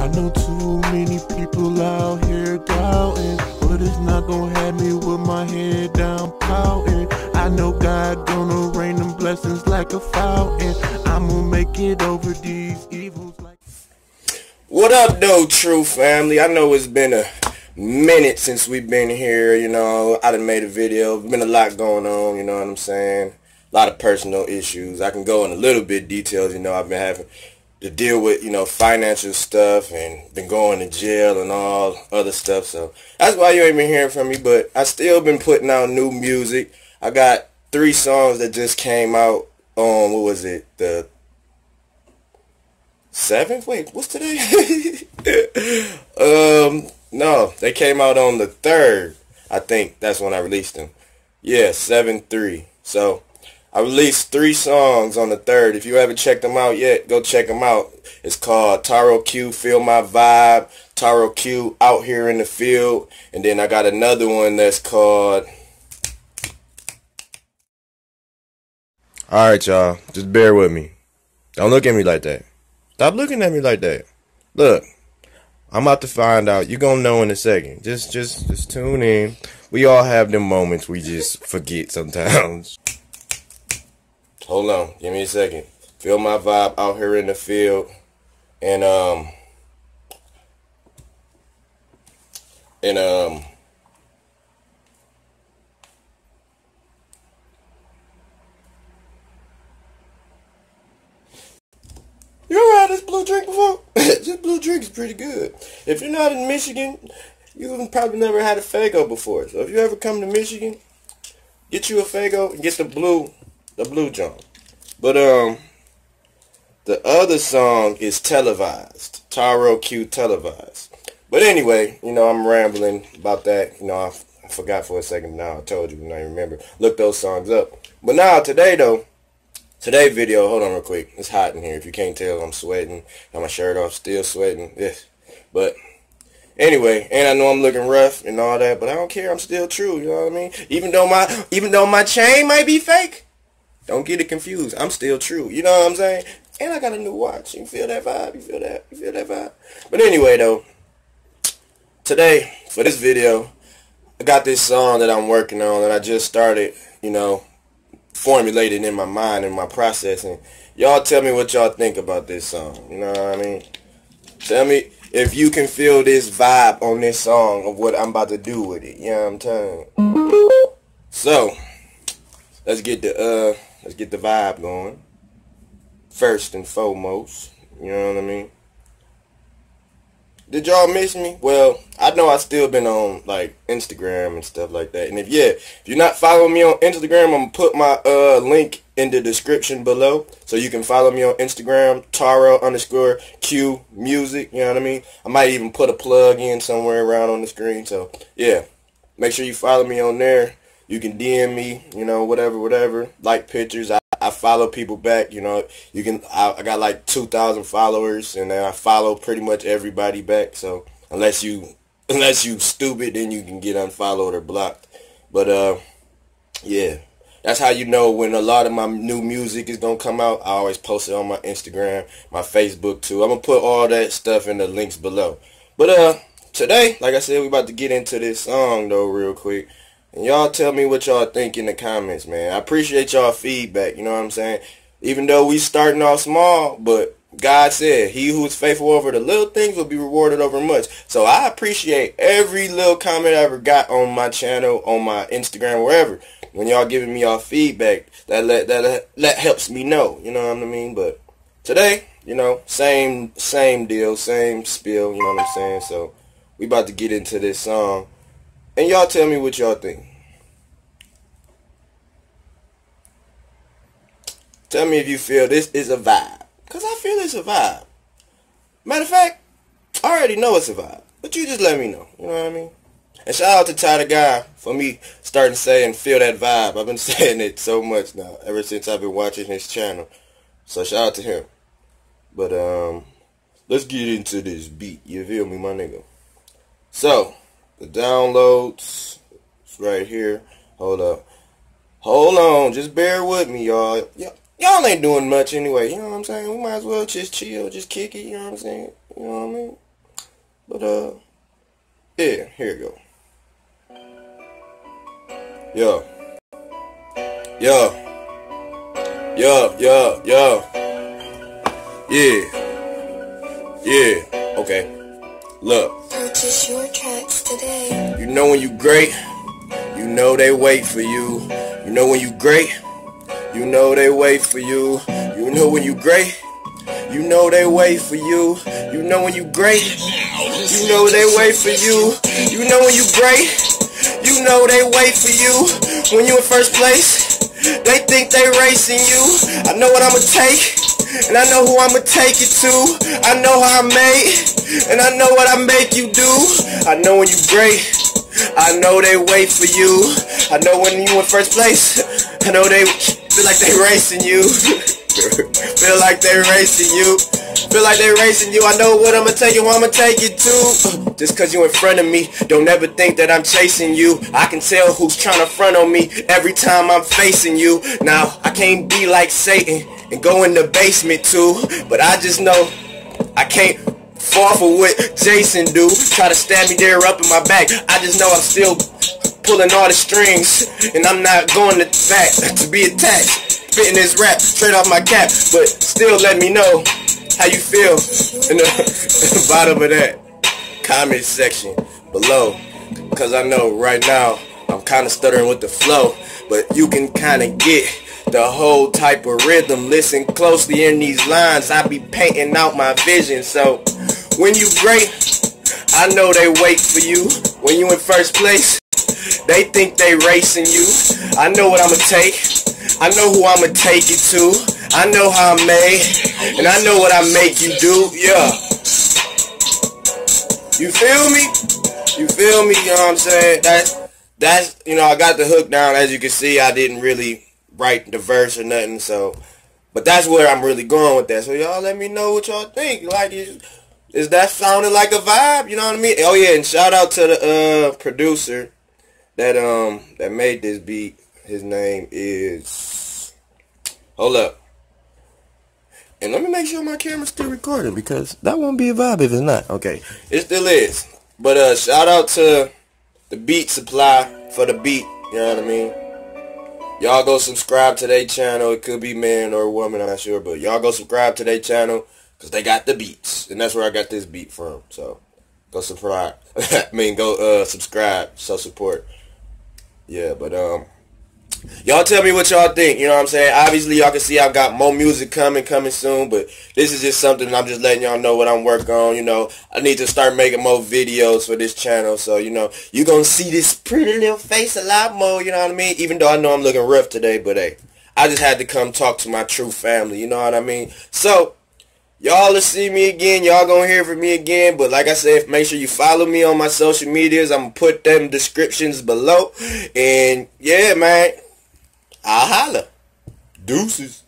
I know too many people out here doubting, but it's not gonna have me with my head down pouting. I know God gonna rain them blessings like a fountain. I'ma make it over these evils like. What up, though, true family? I know it's been a minute since we've been here, you know. I done made a video. Been a lot going on, you know what I'm saying? A lot of personal issues. I can go in a little bit details, you know. I've been having to deal with, you know, financial stuff and been going to jail and all other stuff. So that's why you ain't been hearing from me. But I still been putting out new music. I got three songs that just came out on, what was it, the seventh? Wait, what's today? um, no, they came out on the third. I think that's when I released them. Yeah, seven three. So I released three songs on the third. If you haven't checked them out yet, go check them out. It's called Taro Q, Feel My Vibe, Taro Q, Out Here in the Field, and then I got another one that's called. All right, y'all, just bear with me. Don't look at me like that. Stop looking at me like that. Look, I'm about to find out. You're gonna know in a second. Just, just, just tune in. We all have them moments we just forget sometimes. Hold on, give me a second. Feel my vibe out here in the field, and um, and um. You ever had this blue drink before? this blue drink is pretty good. If you're not in Michigan, you've probably never had a Faygo before. So if you ever come to Michigan, get you a Faygo and get the blue, the blue junk. But um, the other song is televised. Taro Q televised. But anyway, you know, I'm rambling about that. You know, I, forgot for a second. Now I told you, now I remember. Look those songs up. But now today though, Today video, hold on real quick. It's hot in here. If you can't tell, I'm sweating. Got my shirt off, still sweating. Yes. But anyway, and I know I'm looking rough and all that, but I don't care. I'm still true. You know what I mean? Even though my even though my chain might be fake, don't get it confused. I'm still true. You know what I'm saying? And I got a new watch. You feel that vibe? You feel that? You feel that vibe? But anyway, though, today for this video, I got this song that I'm working on, and I just started. You know formulating in my mind and my processing. Y'all tell me what y'all think about this song. You know what I mean? Tell me if you can feel this vibe on this song of what I'm about to do with it. You know what I'm telling So, let's get the uh let's get the vibe going. First and foremost. You know what I mean? Did y'all miss me? Well, I know I still been on like Instagram and stuff like that. And if yeah, if you're not following me on Instagram, I'm gonna put my uh link in the description below so you can follow me on Instagram, Taro underscore Q music. You know what I mean? I might even put a plug in somewhere around on the screen. So yeah, make sure you follow me on there. You can DM me, you know, whatever, whatever. Like pictures. I I follow people back. You know, you can. I, I got like two thousand followers, and I follow pretty much everybody back. So unless you unless you stupid, then you can get unfollowed or blocked. But uh, yeah, that's how you know when a lot of my new music is gonna come out. I always post it on my Instagram, my Facebook too. I'm gonna put all that stuff in the links below. But uh, today, like I said, we about to get into this song though, real quick. And y'all tell me what y'all think in the comments, man. I appreciate y'all feedback, you know what I'm saying? Even though we starting off small, but God said, he who is faithful over the little things will be rewarded over much. So I appreciate every little comment I ever got on my channel, on my Instagram, wherever. When y'all giving me y'all feedback, that let, that that helps me know, you know what I mean? But today, you know, same same deal, same spiel, you know what I'm saying? So we about to get into this song. And y'all tell me what y'all think. Tell me if you feel this is a vibe. Because I feel it's a vibe. Matter of fact, I already know it's a vibe. But you just let me know. You know what I mean? And shout out to Ty the Guy for me starting saying feel that vibe. I've been saying it so much now, ever since I've been watching his channel. So shout out to him. But um let's get into this beat. You feel me, my nigga? So, the downloads it's right here. Hold up. Hold on, just bear with me, y'all. Y'all ain't doing much anyway, you know what I'm saying? We might as well just chill, just kick it, you know what I'm saying? You know what I mean? But uh, yeah, here you go. Yo. Yo. Yo, yo, yo. Yeah. Yeah. Okay. Look. Purchase your tracks today. You know when you great, you know they wait for you. You know when you great, you know they wait for you. You know when you great, you know they wait for you. You know when you great, you know they wait for you. You know when you great, you know they wait for you. When you in first place, they think they racing you. I know what I'ma take. And I know who I'ma take it to. I know how I'm made. And I know what I make you do. I know when you great. I know they wait for you. I know when you in first place. I know they feel like they racing you. feel like they racing you. Feel like they racing you. I know what I'ma take you. I'ma take it to. Uh, just cause you in front of me, don't ever think that I'm chasing you. I can tell who's trying to front on me every time I'm facing you. Now I can't be like Satan and go in the basement too. But I just know I can't fall for what Jason do. Try to stab me there up in my back. I just know I'm still pulling all the strings. And I'm not going to back to be attacked. Spitting this rap straight off my cap. But still let me know how you feel in the, in the bottom of that comment section below. Cause I know right now I'm kind of stuttering with the flow. But you can kind of get the whole type of rhythm. Listen closely in these lines. I be painting out my vision. So when you great, I know they wait for you. When you in first place, they think they racing you. I know what I'ma take. I know who I'ma take you to. I know how I'm made. And I know what I make you do. Yeah. You feel me? You feel me? You know what I'm saying? That that's you know I got the hook down. As you can see, I didn't really write the verse or nothing. So, but that's where I'm really going with that. So y'all let me know what y'all think. Like, is, is that sounding like a vibe? You know what I mean? Oh yeah, and shout out to the uh, producer that um that made this beat. His name is. Hold up. And let me make sure my camera's still recording because that won't be a vibe if it's not. Okay, it still is. But uh, shout out to the Beat Supply for the beat. You know what I mean? Y'all go subscribe to their channel. It could be man or woman, I'm not sure. But y'all go subscribe to their channel because they got the beats. And that's where I got this beat from. So go subscribe. I mean, go uh, subscribe. Show support. Yeah, but um, y'all tell me what y'all think. You know what I'm saying? Obviously, y'all can see I've got more music coming, coming soon. But this is just something I'm just letting y'all know what I'm working on. You know, I need to start making more videos for this channel. So, you know, you going to see this pretty little face a lot more. You know what I mean? Even though I know I'm looking rough today. But, hey, I just had to come talk to my true family. You know what I mean? So, Y'all will see me again. Y'all gonna hear from me again. But like I said, make sure you follow me on my social medias. I'm gonna put them descriptions below. And yeah, man, I'll holla. Deuces.